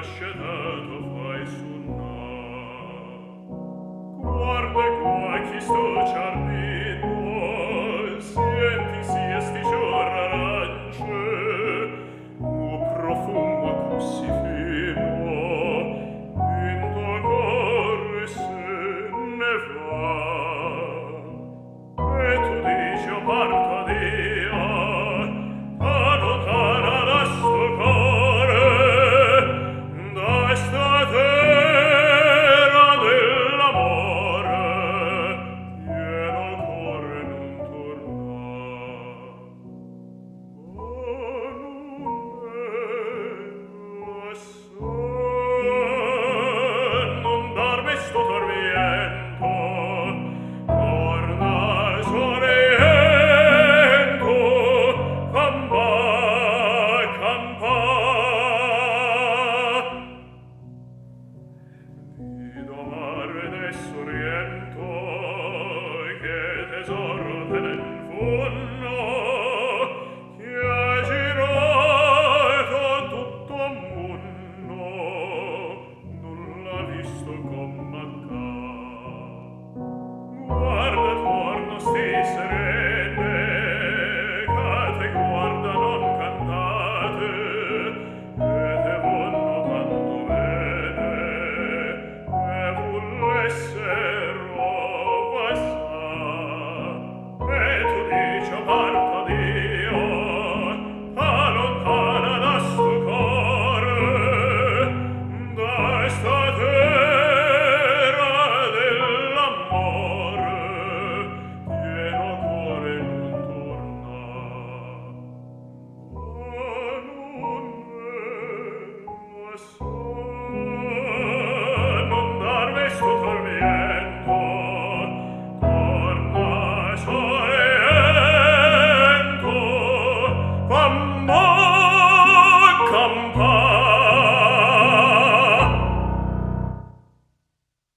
lasche Sorte nel funno, che tutto mondo, visto come voice.